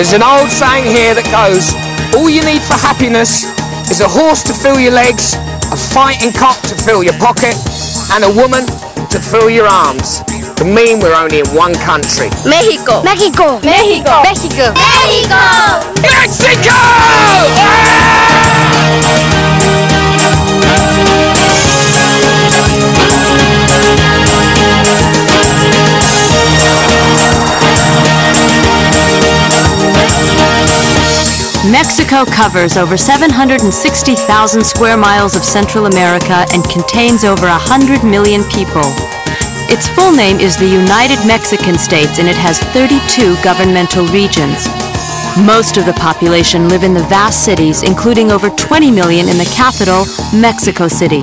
There's an old saying here that goes, all you need for happiness is a horse to fill your legs, a fighting cock to fill your pocket, and a woman to fill your arms. To mean we're only in one country. México. México. México. México. México. Mexico! Mexico covers over 760,000 square miles of Central America and contains over 100 million people. Its full name is the United Mexican States and it has 32 governmental regions. Most of the population live in the vast cities, including over 20 million in the capital, Mexico City.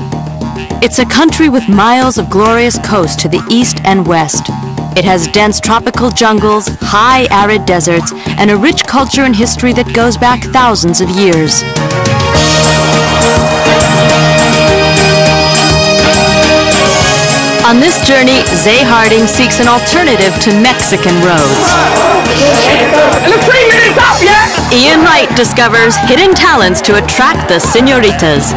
It's a country with miles of glorious coast to the east and west. It has dense tropical jungles, high arid deserts, and a rich culture and history that goes back thousands of years. On this journey, Zay Harding seeks an alternative to Mexican roads. Ian Wright discovers hidden talents to attract the senoritas.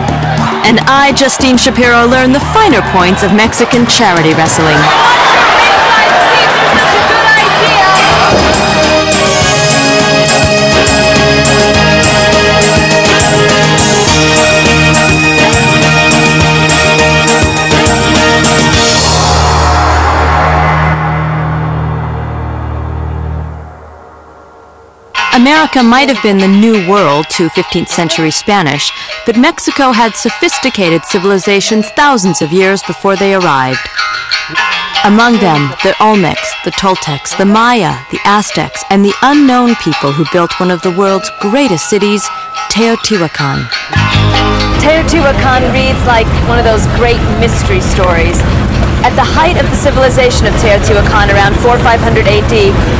And I, Justine Shapiro, learn the finer points of Mexican charity wrestling. America might have been the New World to 15th century Spanish, but Mexico had sophisticated civilizations thousands of years before they arrived. Among them, the Olmecs, the Toltecs, the Maya, the Aztecs, and the unknown people who built one of the world's greatest cities, Teotihuacan. Teotihuacan reads like one of those great mystery stories. At the height of the civilization of Teotihuacan around 4 500 AD,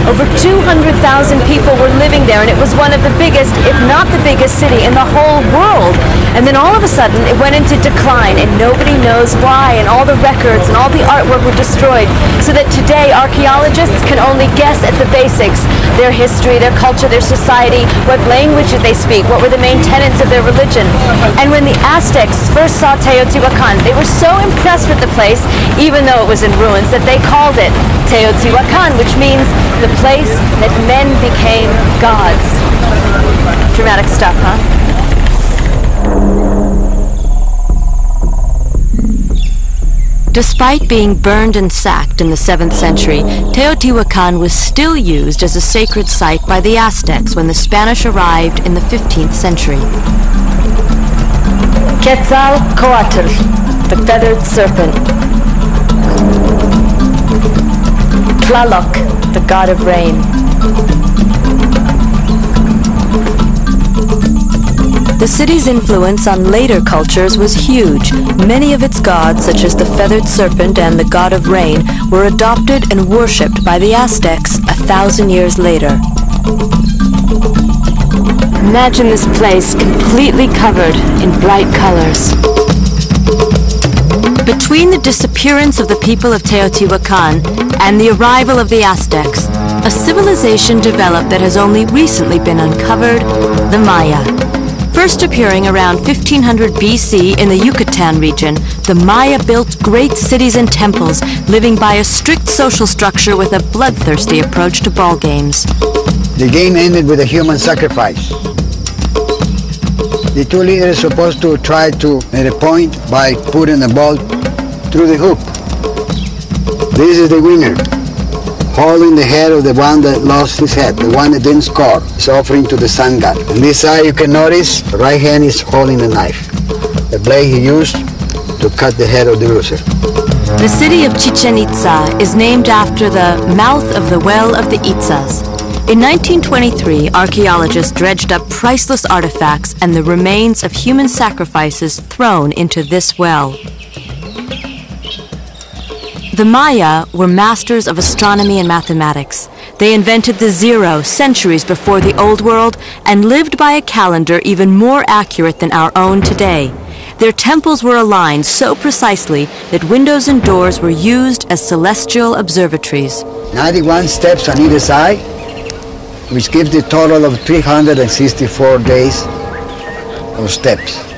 over 200,000 people were living there, and it was one of the biggest, if not the biggest city in the whole world. And then all of a sudden, it went into decline, and nobody knows why, and all the records and all the artwork were destroyed, so that today archaeologists can only guess at the basics their history, their culture, their society, what language did they speak, what were the main tenets of their religion. And when the Aztecs first saw Teotihuacan, they were so impressed with the place, even though it was in ruins, that they called it Teotihuacan, which means the place that men became gods. Dramatic stuff, huh? Despite being burned and sacked in the 7th century, Teotihuacan was still used as a sacred site by the Aztecs when the Spanish arrived in the 15th century. Quetzalcoatl, the feathered serpent. Tlaloc, the god of rain. The city's influence on later cultures was huge. Many of its gods, such as the feathered serpent and the god of rain, were adopted and worshipped by the Aztecs a thousand years later. Imagine this place completely covered in bright colors. Between the disappearance of the people of Teotihuacan and the arrival of the Aztecs, a civilization developed that has only recently been uncovered, the Maya. First appearing around 1500 BC in the Yucatan region, the Maya built great cities and temples, living by a strict social structure with a bloodthirsty approach to ball games. The game ended with a human sacrifice. The two leaders supposed to try to make a point by putting the ball through the hoop. This is the winner, holding the head of the one that lost his head, the one that didn't score, is offering to the sun god. On this side you can notice right hand is holding a knife, the blade he used to cut the head of the loser. The city of Chichen Itza is named after the mouth of the well of the Itzas. In 1923, archaeologists dredged up priceless artifacts and the remains of human sacrifices thrown into this well. The Maya were masters of astronomy and mathematics. They invented the zero centuries before the Old World and lived by a calendar even more accurate than our own today. Their temples were aligned so precisely that windows and doors were used as celestial observatories. 91 steps on either side, which gives the total of 364 days of steps.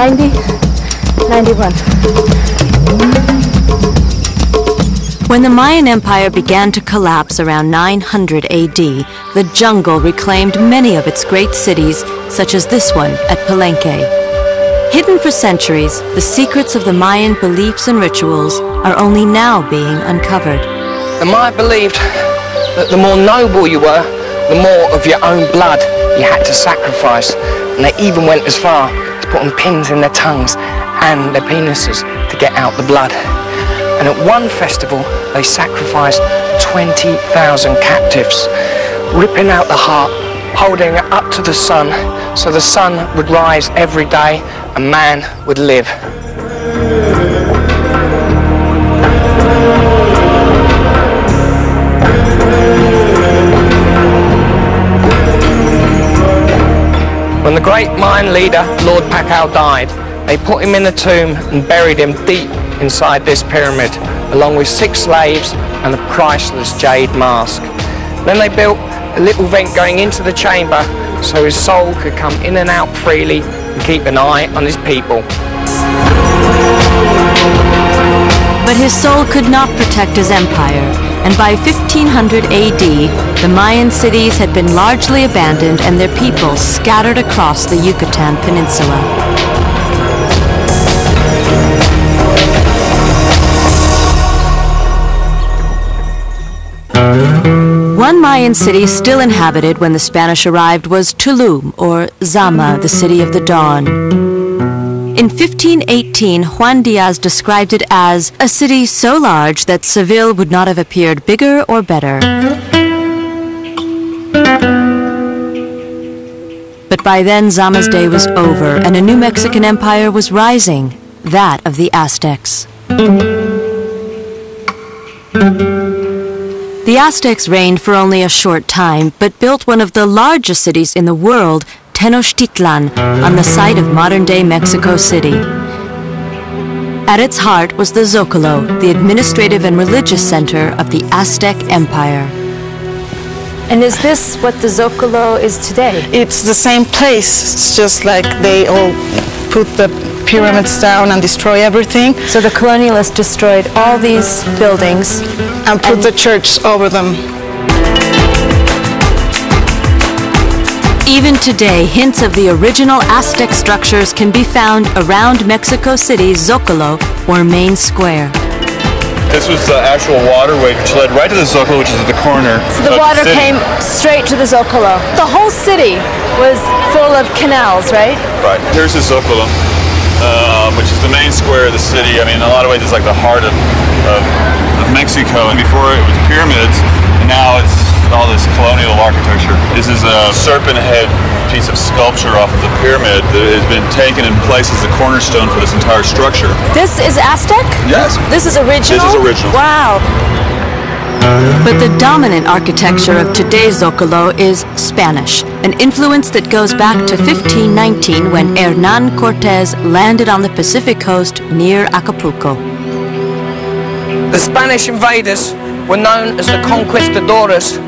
Ninety, ninety-one. When the Mayan Empire began to collapse around 900 AD, the jungle reclaimed many of its great cities, such as this one at Palenque. Hidden for centuries, the secrets of the Mayan beliefs and rituals are only now being uncovered. The Maya believed that the more noble you were, the more of your own blood you had to sacrifice. And they even went as far as putting pins in their tongues and their penises to get out the blood. And at one festival, they sacrificed 20,000 captives, ripping out the heart, holding it up to the sun, so the sun would rise every day and man would live. When the great Mayan leader, Lord Pakal, died, they put him in a tomb and buried him deep inside this pyramid, along with six slaves and a priceless jade mask. Then they built a little vent going into the chamber so his soul could come in and out freely and keep an eye on his people. But his soul could not protect his empire, and by 1500 AD, the Mayan cities had been largely abandoned and their people scattered across the Yucatan Peninsula. One Mayan city still inhabited when the Spanish arrived was Tulum, or Zama, the city of the dawn. In 1518, Juan Diaz described it as a city so large that Seville would not have appeared bigger or better. But by then, Zama's day was over, and a new Mexican empire was rising, that of the Aztecs. The Aztecs reigned for only a short time, but built one of the largest cities in the world, Tenochtitlan, on the site of modern-day Mexico City. At its heart was the Zocalo, the administrative and religious center of the Aztec Empire. And is this what the Zocalo is today? It's the same place, it's just like they all put the pyramids down and destroy everything. So the colonialists destroyed all these buildings and put and the church over them. Even today, hints of the original Aztec structures can be found around Mexico City's Zocalo or main square. This was the actual waterway which led right to the Zocalo, which is at the corner. So the water the came straight to the Zocalo. The whole city was full of canals, right? Right. Here's the Zocalo um, which is the main square of the city. I mean, in a lot of ways, it's like the heart of, of, of Mexico. And before it was pyramids, and now it's all this colonial architecture. This is a serpent head piece of sculpture off of the pyramid that has been taken in place as the cornerstone for this entire structure. This is Aztec? Yes. This is original? This is original. Wow. But the dominant architecture of today's Zocalo is Spanish, an influence that goes back to 1519 when Hernan Cortez landed on the Pacific coast near Acapulco. The Spanish invaders were known as the conquistadores.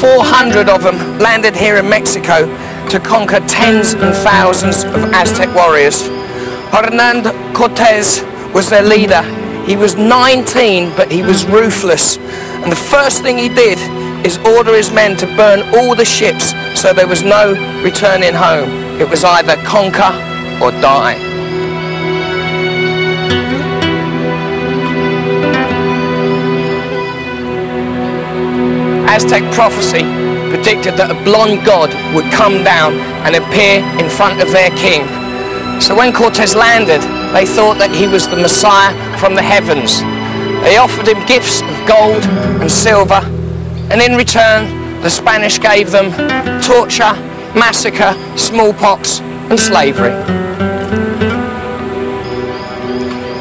400 of them landed here in Mexico to conquer tens and thousands of Aztec warriors. Hernan Cortez was their leader. He was 19, but he was ruthless and the first thing he did is order his men to burn all the ships so there was no returning home. It was either conquer or die. Aztec prophecy predicted that a blonde god would come down and appear in front of their king. So when Cortez landed, they thought that he was the Messiah from the heavens. They offered him gifts of gold and silver, and in return, the Spanish gave them torture, massacre, smallpox, and slavery.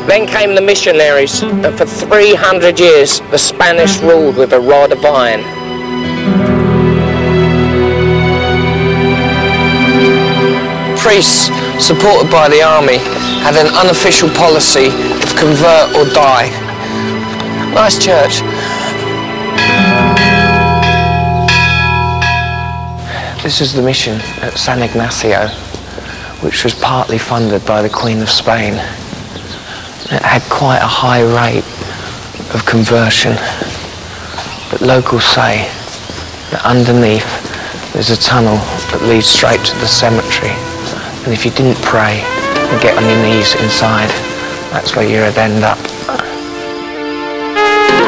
Then came the missionaries, and for 300 years, the Spanish ruled with a rod of iron. Priests, supported by the army, had an unofficial policy of convert or die. Nice church. This is the mission at San Ignacio, which was partly funded by the Queen of Spain. It had quite a high rate of conversion, but locals say that underneath there's a tunnel that leads straight to the cemetery, and if you didn't pray and get on your knees inside, that's where you'd end up.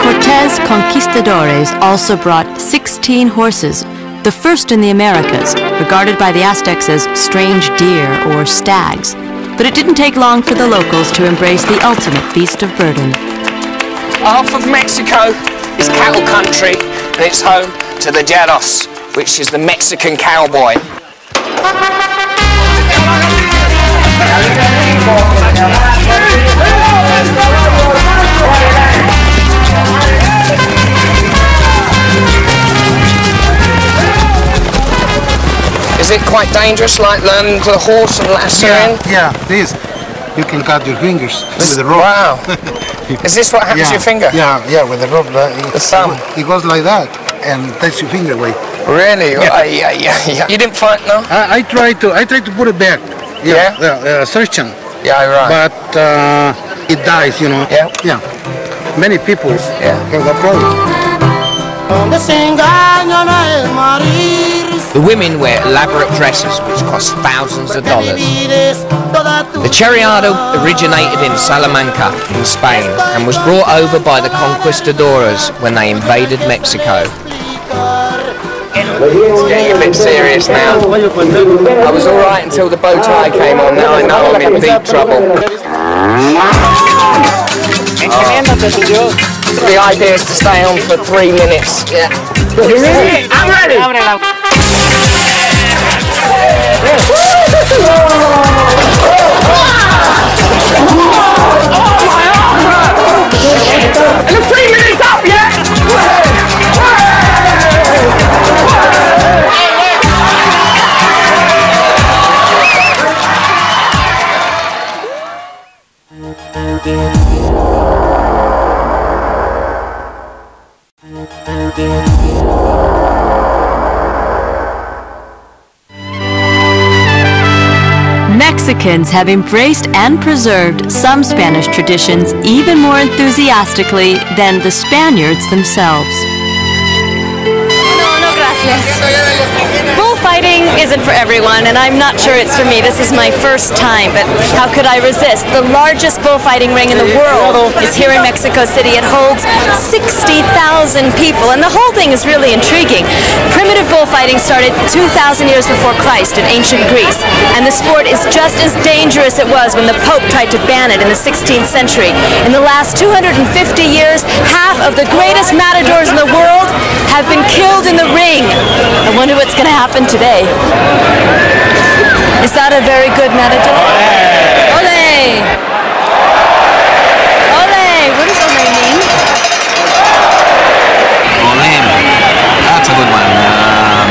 Cortez conquistadores also brought 16 horses, the first in the Americas, regarded by the Aztecs as strange deer or stags. But it didn't take long for the locals to embrace the ultimate beast of burden. Half of Mexico is cattle country, and it's home to the charros, which is the Mexican cowboy. Is it quite dangerous, like learning the horse and lassoing? Yeah, this. You can cut your fingers with the rope. Wow. Is this what happens yeah. to your finger? Yeah, yeah, with the rope. uh, It, The thumb. It goes like that and takes your finger away. Really? Yeah. yeah, yeah, yeah. You didn't fight, no? I, I try to I try to put it back. Yeah? Yeah, uh, surgeon. Yeah, right. But uh, it dies, you know. Yeah. Yeah. Many people Yeah. have that problem. The women wear elaborate dresses which cost thousands of dollars. The charreada originated in Salamanca in Spain and was brought over by the conquistadores when they invaded Mexico. It's getting a bit serious now. I was alright until the bow tie came on, now I know I'm in deep trouble. The idea is to stay on for three minutes. Yeah. You ready? I'm ready. And the three minutes up, yeah? Mexicans have embraced and preserved some Spanish traditions even more enthusiastically than the Spaniards themselves. No, no, gracias. Bullfighting isn't for everyone, and I'm not sure it's for me. This is my first time, but how could I resist? The largest bullfighting ring in the world is here in Mexico City. It holds 60,000 people, and the whole thing is really intriguing. Primitive bullfighting started 2,000 years before Christ in ancient Greece, and the sport is just as dangerous it was when the Pope tried to ban it in the 16th century. In the last 250 years, half of the greatest matadors in the world have been killed in the ring. I wonder what's going to happen today. Is that a very good matador? Ole! Ole! What does ole mean? Olim. That's a good one. Um,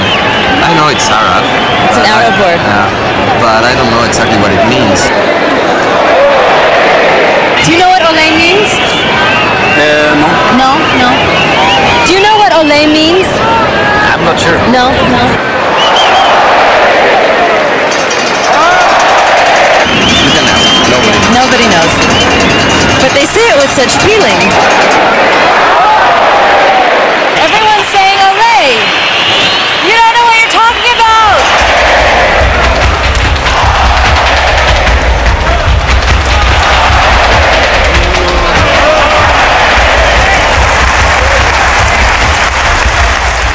I know it's Arab. It's an Arab word. Yeah, but I don't know exactly what it means. Do you know what ole means? no. No, no. Do you know what ole means? I'm not sure. No, no. Nobody. Knows. But they say it with such feeling. Everyone's saying ole! You don't know what you're talking about!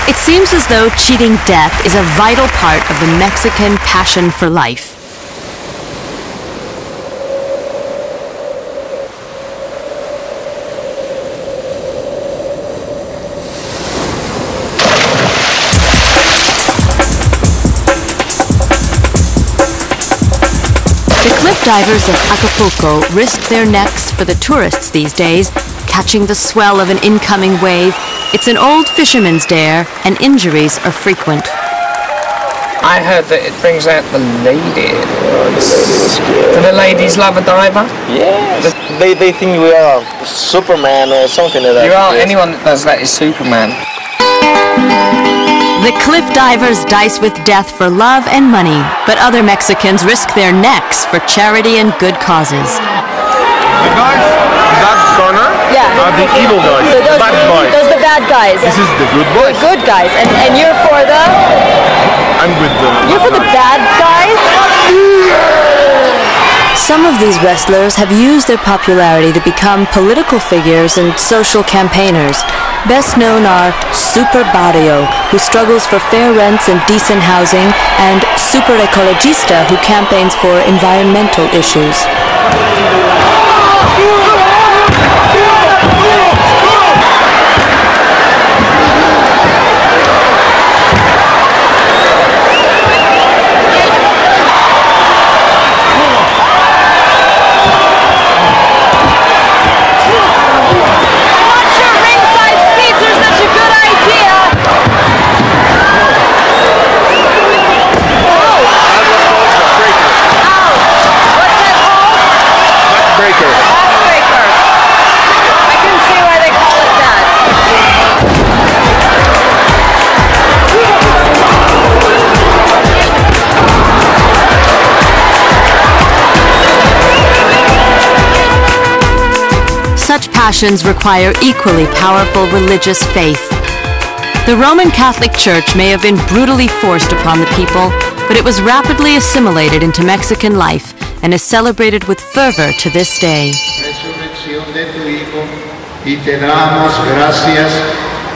It seems as though cheating death is a vital part of the Mexican passion for life. Divers of Acapulco risk their necks for the tourists these days, catching the swell of an incoming wave. It's an old fisherman's dare, and injuries are frequent. I heard that it brings out the ladies. Do the ladies love a diver? Yes. They, they think we are Superman or something like that. You are. Yes. Anyone that does that is Superman. The cliff divers dice with death for love and money, but other Mexicans risk their necks for charity and good causes. The guys that corner Yeah. are the evil guys, So those, bad boys. those the bad guys. This is the good boys. The good guys, and, and you're for the I'm with the. you're for the bad guys. Some of these wrestlers have used their popularity to become political figures and social campaigners. Best known are Super Barrio, who struggles for fair rents and decent housing, and Super Ecologista, who campaigns for environmental issues. Passions require equally powerful religious faith. The Roman Catholic Church may have been brutally forced upon the people, but it was rapidly assimilated into Mexican life and is celebrated with fervor to this day. resurrección de tu Hijo y te damos gracias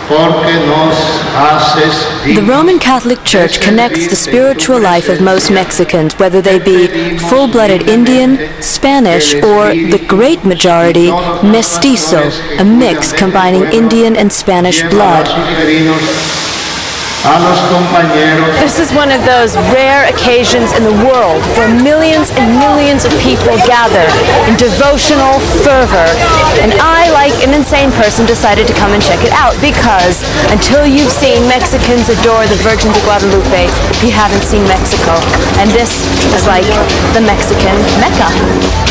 porque nos The Roman Catholic Church connects the spiritual life of most Mexicans, whether they be full blooded Indian, Spanish, or the great majority mestizo, a mix combining Indian and Spanish blood. This is one of those rare occasions in the world where millions and millions of people gather in devotional fervor. And I, like an insane person, decided to come and check it out because until you've seen Mexicans adore the Virgin de Guadalupe, you haven't seen Mexico. And this is like the Mexican Mecca.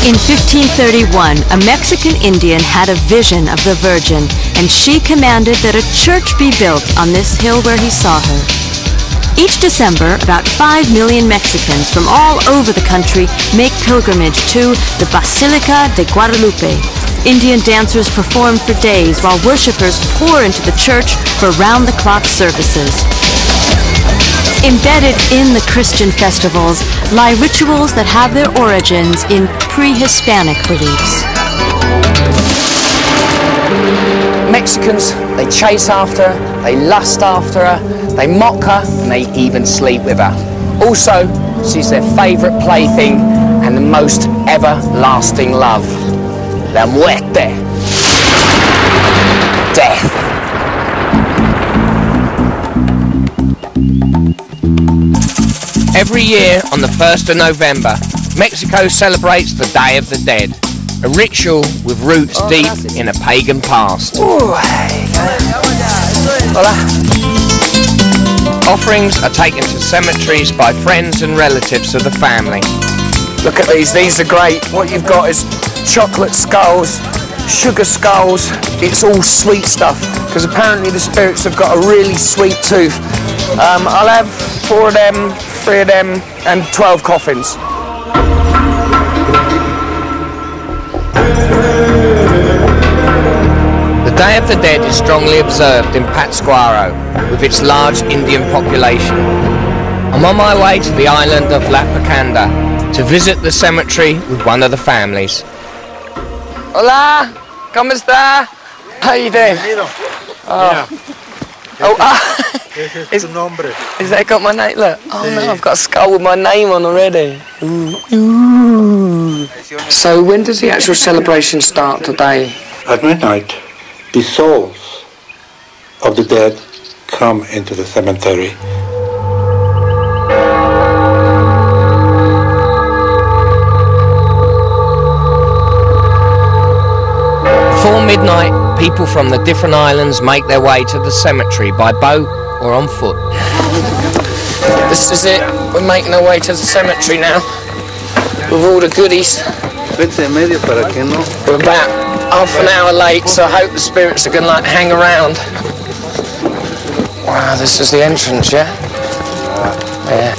In 1531, a Mexican Indian had a vision of the Virgin, and she commanded that a church be built on this hill where he saw her. Each December, about 5 million Mexicans from all over the country make pilgrimage to the Basilica de Guadalupe. Indian dancers perform for days while worshippers pour into the church for round-the-clock services. Embedded in the Christian festivals lie rituals that have their origins in pre-Hispanic beliefs. Mexicans, they chase after her, they lust after her, they mock her, and they even sleep with her. Also, she's their favourite plaything and the most everlasting love. La muerte. Death. Every year on the 1st of November, Mexico celebrates the Day of the Dead, a ritual with roots deep in a pagan past. Hola. Offerings are taken to cemeteries by friends and relatives of the family. Look at these, these are great. What you've got is chocolate skulls, sugar skulls, it's all sweet stuff because apparently the spirits have got a really sweet tooth. Um, I'll have four of them, three of them, and 12 coffins. The Day of the Dead is strongly observed in Pátzcuaro with its large Indian population. I'm on my way to the island of La Pacanda to visit the cemetery with one of the families. Hola, ¿cómo está? How you doing? Oh, oh ah. Ese es tu nombre. Is that got my name? Look. Oh no, I've got a skull with my name on already. Ooh. So when does the actual celebration start today? At midnight, the souls of the dead come into the cemetery. Before midnight, people from the different islands make their way to the cemetery by boat or on foot. This is it. We're making our way to the cemetery now with all the goodies. We're about half an hour late, so I hope the spirits are going to like hang around. Wow, this is the entrance, yeah? Yeah.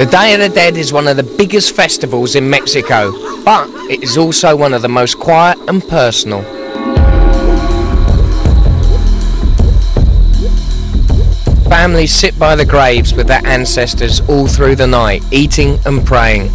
The Day of the Dead is one of the biggest festivals in Mexico, but it is also one of the most quiet and personal. Families sit by the graves with their ancestors all through the night, eating and praying.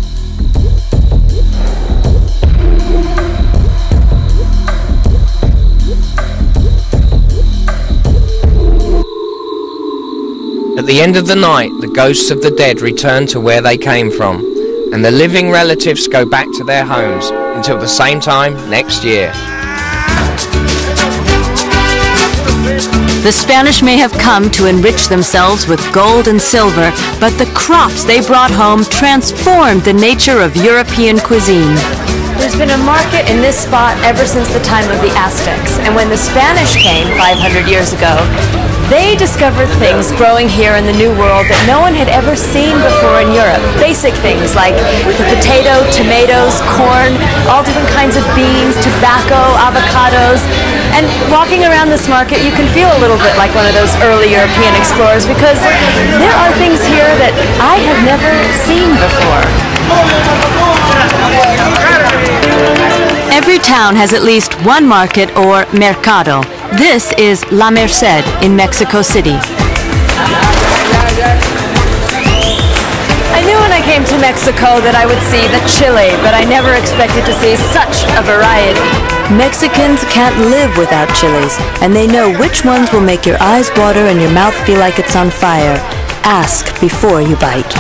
At the end of the night, the ghosts of the dead return to where they came from, and the living relatives go back to their homes until the same time next year. The Spanish may have come to enrich themselves with gold and silver, but the crops they brought home transformed the nature of European cuisine. There's been a market in this spot ever since the time of the Aztecs, and when the Spanish came 500 years ago, they discovered things growing here in the New World that no one had ever seen before in Europe. Basic things like the potato, tomatoes, corn, all different kinds of beans, tobacco, avocados. And walking around this market, you can feel a little bit like one of those early European explorers because there are things here that I have never seen before. Every town has at least one market or mercado. This is La Merced in Mexico City. I knew when I came to Mexico that I would see the chili, but I never expected to see such a variety. Mexicans can't live without chilies, and they know which ones will make your eyes water and your mouth feel like it's on fire. Ask before you bite.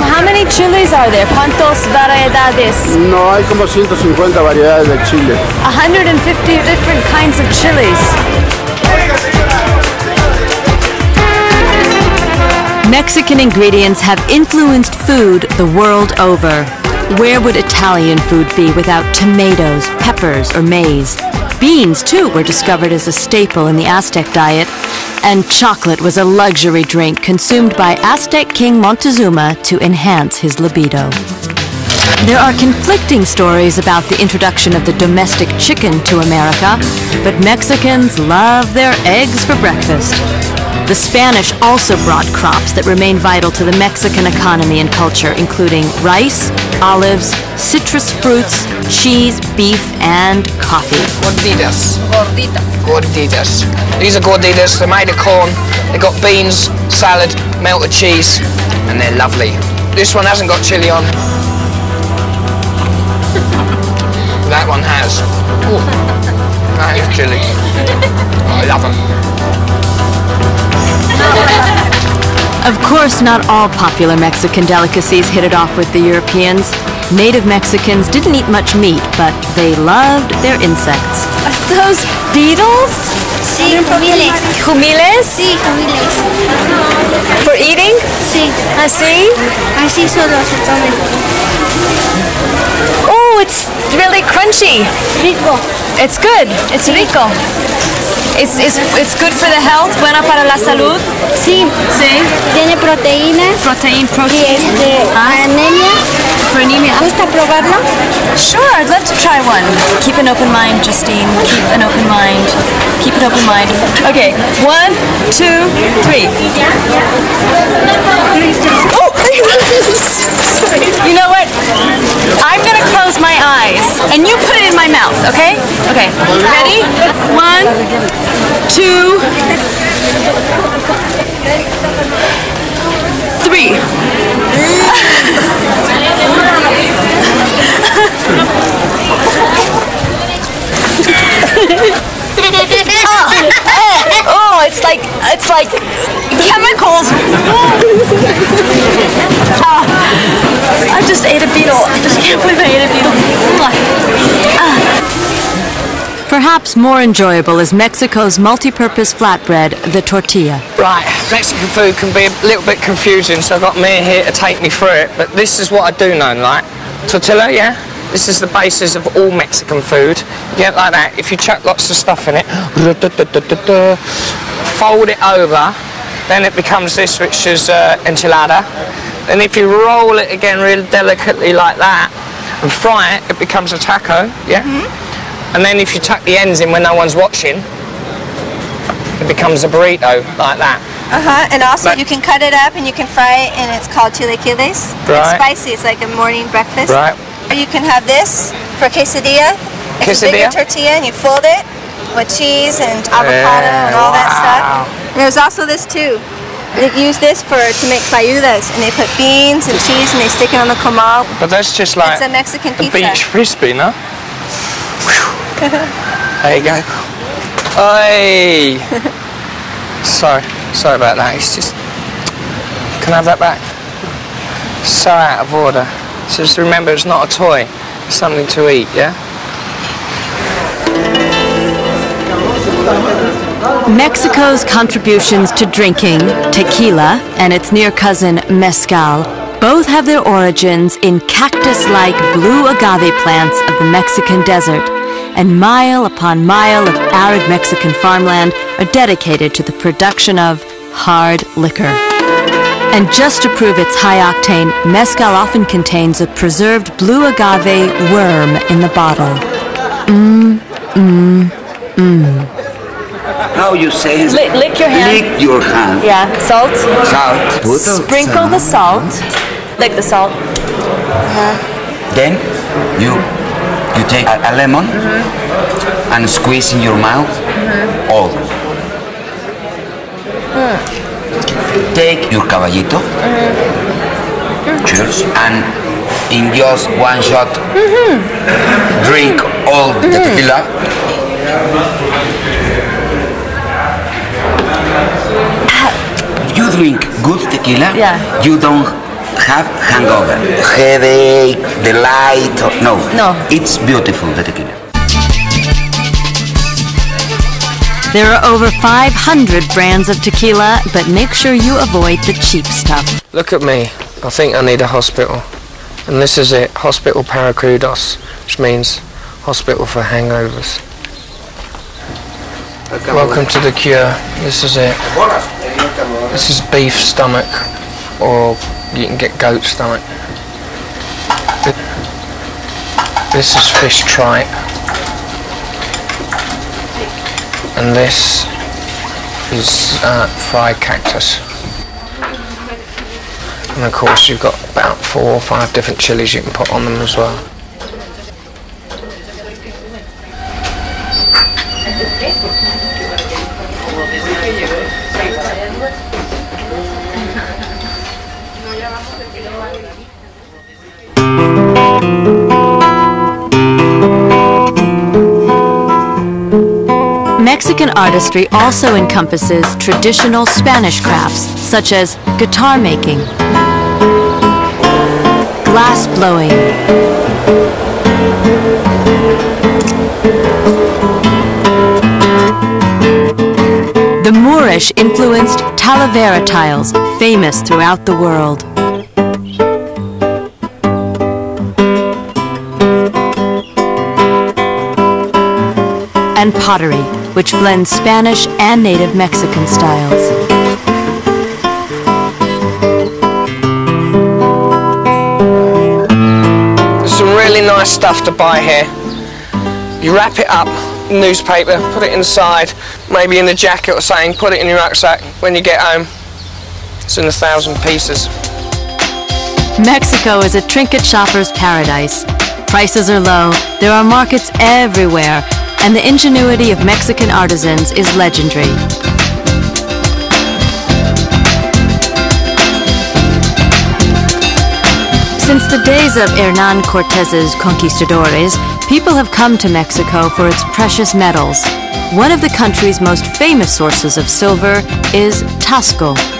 How many chilies are there? ¿Cuántos variedades? No, hay como 150 variedades de chile. 150 different kinds of chilies. Mexican ingredients have influenced food the world over. Where would Italian food be without tomatoes, peppers, or maize? Beans, too, were discovered as a staple in the Aztec diet, and chocolate was a luxury drink consumed by Aztec King Montezuma to enhance his libido. There are conflicting stories about the introduction of the domestic chicken to America, but Mexicans love their eggs for breakfast. The Spanish also brought crops that remain vital to the Mexican economy and culture, including rice, olives, citrus fruits, cheese, beef, and coffee. Gorditas. Gorditas. Gorditas. These are gorditas. They're made of corn. They've got beans, salad, melted cheese, and they're lovely. This one hasn't got chili on. that one has. Ooh, that is chili. I love them. Of course, not all popular Mexican delicacies hit it off with the Europeans. Native Mexicans didn't eat much meat, but they loved their insects. Are those beetles? Sí, jumiles. Jumiles? Sí, jumiles. For eating? Sí. Así? Así solo se comen. Oh, it's really crunchy. Rico. It's good. It's rico. It's, it's, it's good for the health, buena para la salud. Sí. Sí. Tiene proteínas. Protein, Y protein. este, Ah. anemia. For anemia. ¿Gusta probarlo? Sure, I'd love to try one. Keep an open mind, Justine. Keep an open mind. Keep an open mind. Okay, one, two, three. Oh! you know what? I'm gonna close my eyes and you put it in my mouth, okay? Okay, ready? One, like chemicals. Ah, I just ate a beetle. I just can't believe I ate a beetle. Perhaps more enjoyable is Mexico's multi-purpose flatbread, the tortilla. Right, Mexican food can be a little bit confusing, so I've got Mia here to take me through it. But this is what I do know, like tortilla, yeah, This is the basis of all Mexican food. You get like that. If you chuck lots of stuff in it, fold it over, then it becomes this, which is uh, enchilada. Then if you roll it again really delicately like that and fry it, it becomes a taco. Yeah. And then if you tuck the ends in when no one's watching, it becomes a burrito like that. Uh huh. And also, But- you can cut it up and you can fry it, and it's called chilaquiles. It's Right. spicy. It's like a morning breakfast. Right. Or you can have this for quesadilla. It's a bigger Quesadilla? tortilla, and you fold it with cheese and avocado and all that stuff. And there's also this too. They use this for to make clayudas, and they put beans and cheese, and they stick it on the comal. But that's just like It's a Mexican a pizza. beach frisbee, no? There you go. Hey. sorry, sorry about that. It's just. Can I have that back? So out of order. So just remember, it's not a toy. It's something to eat. Yeah. Mexico's contributions to drinking, tequila, and its near cousin, mezcal, both have their origins in cactus like blue agave plants of the Mexican desert, and mile upon mile of arid Mexican farmland are dedicated to the production of hard liquor. And just to prove its high octane, mezcal often contains a preserved blue agave worm in the bottle. Mmm, mmm, mmm. How you say it? Lick- lick your hand. Lick your hand. Yeah, salt. Salt. Put Sprinkle the salt. Lick the salt. Uh-huh. Then you you take a, a lemon mm-hmm. and squeeze in your mouth mm-hmm. all. Mm. Take your caballito. Mm-hmm. Mm. Cheers. And in just one shot, drink all the tequila. If you drink good tequila, yeah. you don't have hangover, headache, the light. No, no. It's beautiful the tequila. There are over 500 brands of tequila, but make sure you avoid the cheap stuff. Look at me. I think I need a hospital. And this is it. Hospital Paracrudos, which means hospital for hangovers. Welcome to the cure. This is it. This is beef stomach, or you can get goat stomach. This is fish tripe. And this is uh, fried cactus. And of course you've got about four or five different chilies you can put on them as well. Artistry also encompasses traditional Spanish crafts, such as guitar making, glass blowing, the Moorish influenced Talavera tiles, famous throughout the world. and pottery, which blends Spanish and native Mexican styles. There's some really nice stuff to buy here. You wrap it up, newspaper, put it inside, maybe in a jacket or something, put it in your rucksack. When you get home, it's in a thousand pieces. Mexico is a trinket shopper's paradise. Prices are low, there are markets everywhere, and the ingenuity of Mexican artisans is legendary. Since the days of Hernan Cortez's conquistadores, people have come to Mexico for its precious metals. One of the country's most famous sources of silver is Taxco.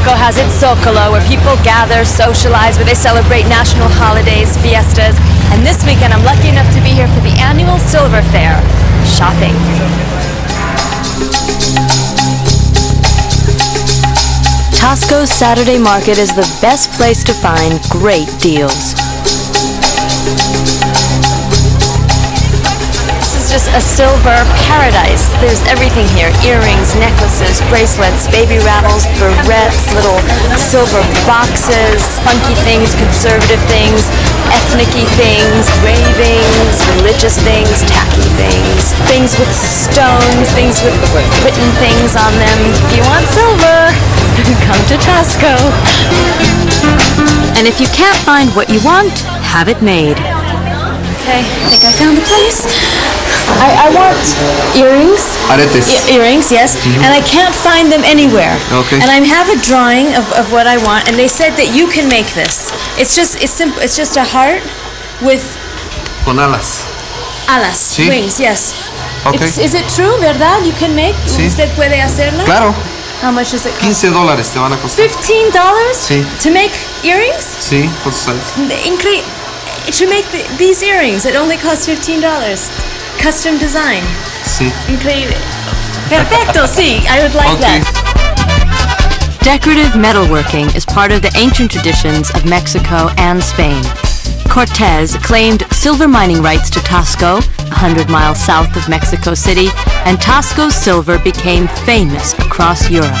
Mexico has its Zocalo where people gather, socialize, where they celebrate national holidays, fiestas. And this weekend I'm lucky enough to be here for the annual Silver Fair. Shopping. Taxco's Saturday market is the best place to find great deals. Just a silver paradise. There's everything here earrings, necklaces, bracelets, baby rattles, barrettes, little silver boxes, funky things, conservative things, ethnic things, ravings, religious things, tacky things, things with stones, things with written things on them. If you want silver, come to Taxco. And if you can't find what you want, have it made. Okay, I think I found the place. I, I want earrings. Aretes. E- earrings, yes. Mm-hmm. And I can't find them anywhere. Okay. And I have a drawing of, of what I want, and they said that you can make this. It's just it's simple. It's just a heart with Con alas. alas, Sí. wings. Yes. Okay. It's- is it true, verdad? You can make. Sí. Usted puede hacerlo. Claro. How much does it cost? 15 dólares te van a costar. Fifteen dollars. Sí. To make earrings. Sí, sus alas. Incre- to make the, these earrings, it only costs fifteen dollars. Custom design. Sí. Increíble. Perfecto, sí. I would like Okay. that. Decorative metalworking is part of the ancient traditions of Mexico and Spain. Cortez claimed silver mining rights to Taxco, 100 miles south of Mexico City, and Taxco's silver became famous across Europe.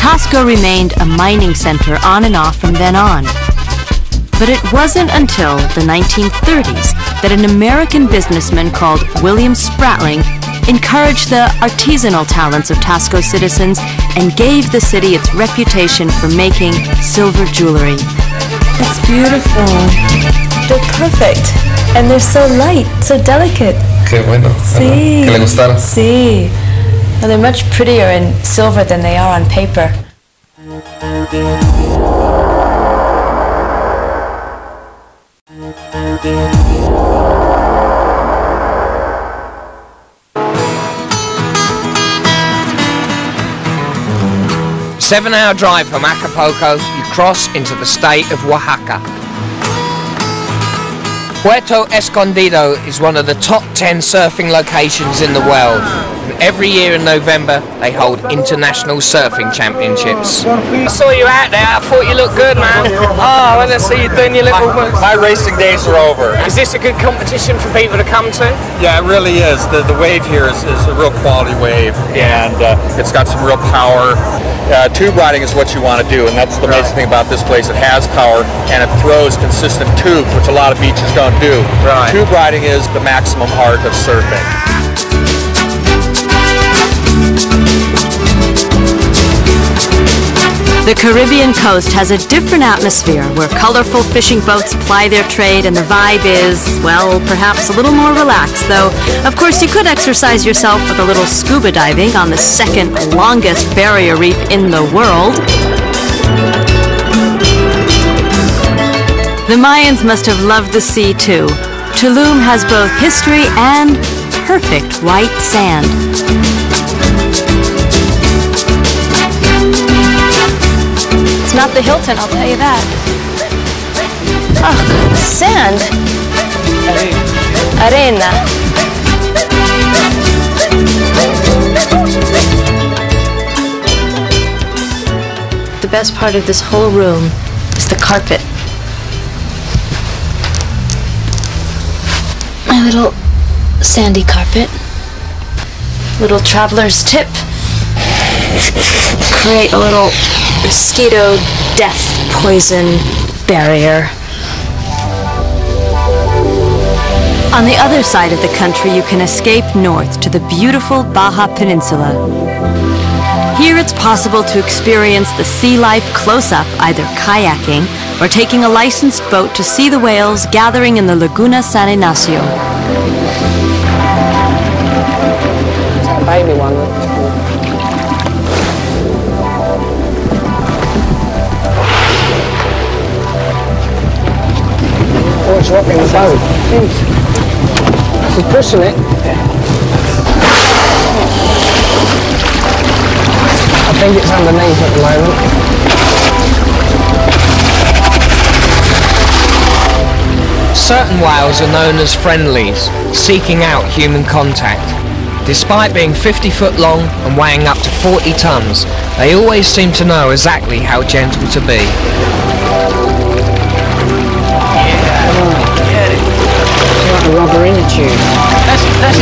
Taxco remained a mining center on and off from then on. But it wasn't until the 1930s that an American businessman called William Spratling encouraged the artisanal talents of Taxco citizens and gave the city its reputation for making silver jewelry. That's beautiful. They're perfect. And they're so light, so delicate. Qué bueno. Sí. Que le gustara. Sí. Well, they're much prettier in silver than they are on paper. Seven hour drive from Acapulco, you cross into the state of Oaxaca. Puerto Escondido is one of the top 10 surfing locations in the world. And every year in November, they hold international surfing championships. I saw you out there. I thought you looked good, man. Oh, when I see you doing your little moves. My racing days are over. Is this a good competition for people to come to? Yeah, it really is. The, the wave here is, is a real quality wave, and uh, it's got some real power. Uh, tube riding is what you want to do, and that's the amazing thing about this place. It has power, and it throws consistent tubes, which a lot of beaches don't do. Right. Tube riding is the maximum art of surfing. The Caribbean coast has a different atmosphere where colorful fishing boats ply their trade and the vibe is, well, perhaps a little more relaxed, though of course you could exercise yourself with a little scuba diving on the second longest barrier reef in the world. The Mayans must have loved the sea too. Tulum has both history and perfect white sand. It's not the Hilton, I'll tell you that. Oh, sand. Arena. The best part of this whole room is the carpet. My little sandy carpet. Little traveler's tip. Create a little mosquito death poison barrier. On the other side of the country, you can escape north to the beautiful Baja Peninsula. Here it's possible to experience the sea life close up, either kayaking or taking a licensed boat to see the whales gathering in the Laguna San Ignacio. Baby one. The boat. She's pushing it. I think it's underneath at the moment. Certain whales are known as friendlies, seeking out human contact. Despite being 50 foot long and weighing up to 40 tons, they always seem to know exactly how gentle to be. Rubber inner tube. That's, that's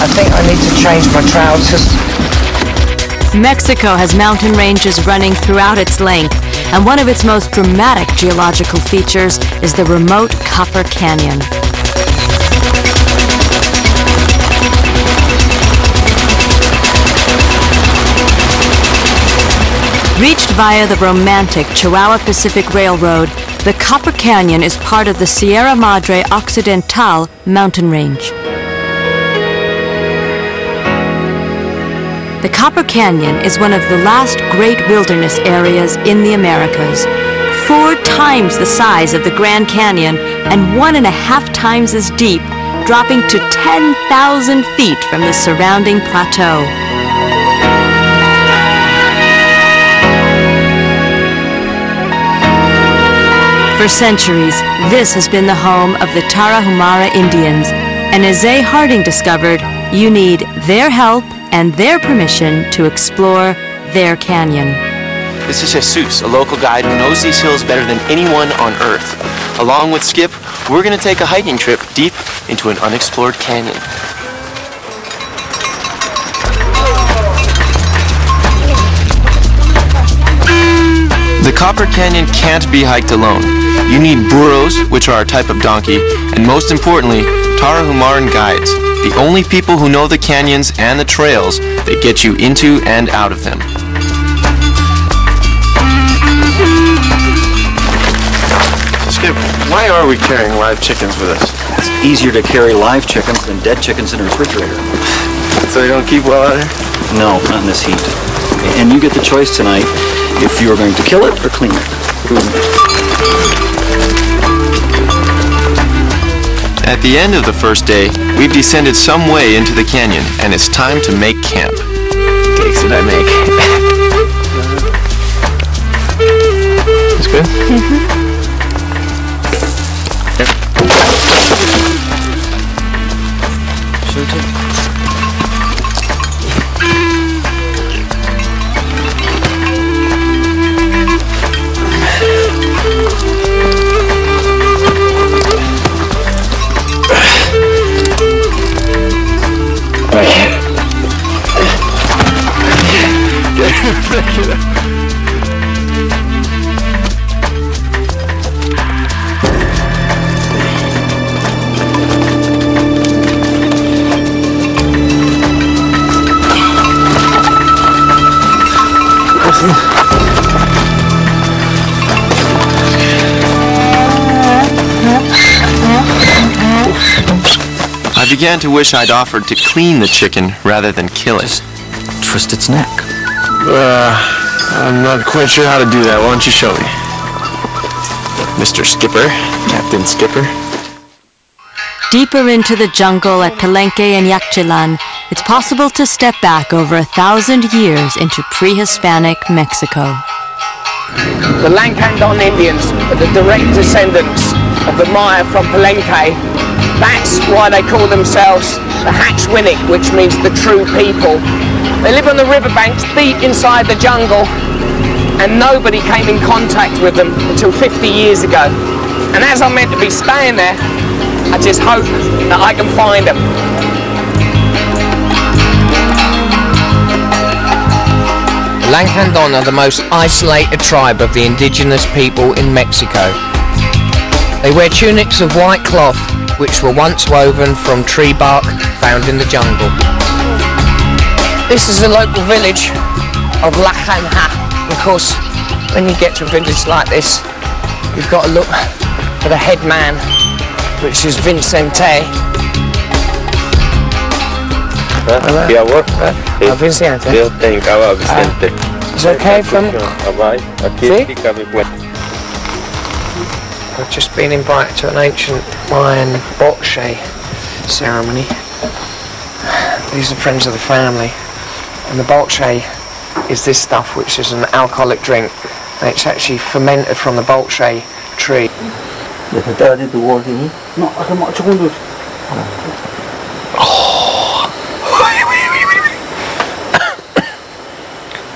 I think I need to change my trousers. Mexico has mountain ranges running throughout its length, and one of its most dramatic geological features is the remote Copper Canyon. Reached via the romantic Chihuahua Pacific Railroad, the Copper Canyon is part of the Sierra Madre Occidental mountain range. The Copper Canyon is one of the last great wilderness areas in the Americas. Four times the size of the Grand Canyon and one and a half times as deep, dropping to 10,000 feet from the surrounding plateau. For centuries, this has been the home of the Tarahumara Indians, and as Zay Harding discovered, you need their help and their permission to explore their canyon. This is Jesus, a local guide who knows these hills better than anyone on earth. Along with Skip, we're going to take a hiking trip deep into an unexplored canyon. The Copper Canyon can't be hiked alone. You need burros, which are a type of donkey, and most importantly, Tarahumaran guides, the only people who know the canyons and the trails that get you into and out of them. Skip, why are we carrying live chickens with us? It's easier to carry live chickens than dead chickens in a refrigerator. So they don't keep well out there? No, not in this heat. And you get the choice tonight if you're going to kill it or clean it. At the end of the first day, we've descended some way into the canyon, and it's time to make camp. Cakes that I make. That's good. Shoot I began to wish I'd offered to clean the chicken rather than kill it. twist its neck. Uh, I'm not quite sure how to do that. Why don't you show me? Mr. Skipper, Captain Skipper. Deeper into the jungle at Palenque and Yaxchilan, it's possible to step back over a thousand years into pre-Hispanic Mexico. The Lacandon Indians are the direct descendants of the Maya from Palenque. That's why they call themselves the Hach Winik, which means the true people. They live on the riverbanks deep inside the jungle, and nobody came in contact with them until 50 years ago. And as I'm meant to be staying there, I just hope that I can find them. Lacandon are the most isolated tribe of the indigenous people in Mexico. They wear tunics of white cloth, which were once woven from tree bark found in the jungle. This is the local village of La Janja. Of course, when you get to a village like this, you've got to look for the head man, which is Vincente. Mi amor. Ah, Vicente. Yo te encaba, Vicente. Is it okay from... Bye. Aquí Sí? explica mi puesto. I've just been invited to an ancient Mayan balché ceremony. These are friends of the family. And the balché is this stuff, which is an alcoholic drink. And it's actually fermented from the bolche tree. Segundos.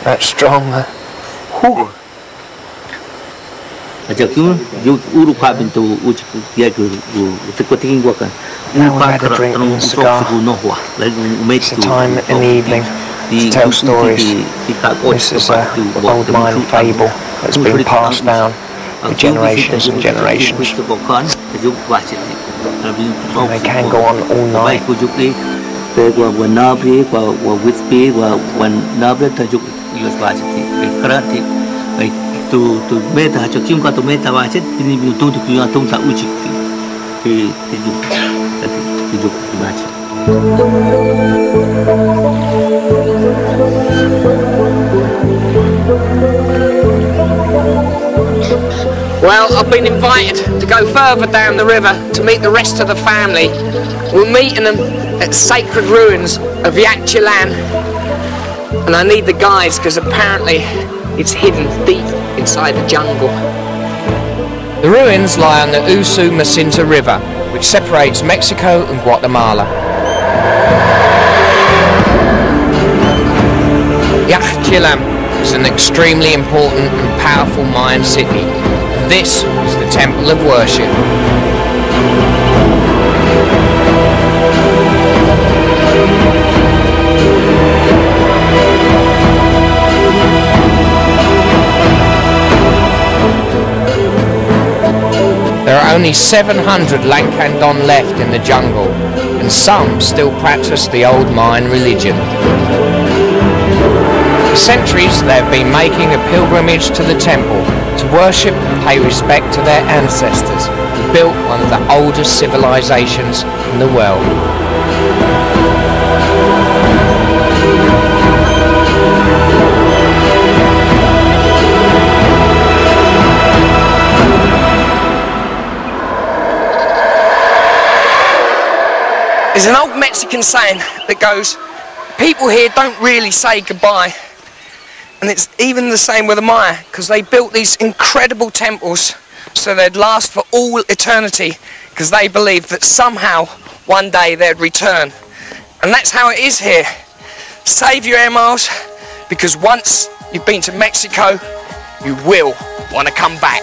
That's kan. Now we've had a drink and cigar. It's a time in the evening to tell stories. This is an old mine fable that's been passed down for generations and generations. And they can go on all night. Wa nabi wa wa whisky wa wa nabi ta juk yus wa ti pe krati ai tu tu meta cho kim ka tu meta wa chet ni bi tu tu ki tu ta Well, I've been invited to go further down the river to meet the rest of the family. We're meeting them at sacred ruins of Yaxchilan. And I need the guides because apparently it's hidden deep inside the jungle. The ruins lie on the Usumacinta River, which separates Mexico and Guatemala. Yaxchilan is an extremely important and powerful Mayan city. This is the temple of worship. There are only 700 Lacandon left in the jungle, and some still practice the old Mayan religion. For centuries they have been making a pilgrimage to the temple to worship and pay respect to their ancestors who built one of the oldest civilizations in the world. There's an old Mexican saying that goes, people here don't really say goodbye. And it's even the same with the Maya, because they built these incredible temples so they'd last for all eternity, because they believed that somehow one day they'd return. And that's how it is here. Save your air miles, because once you've been to Mexico, you will want to come back.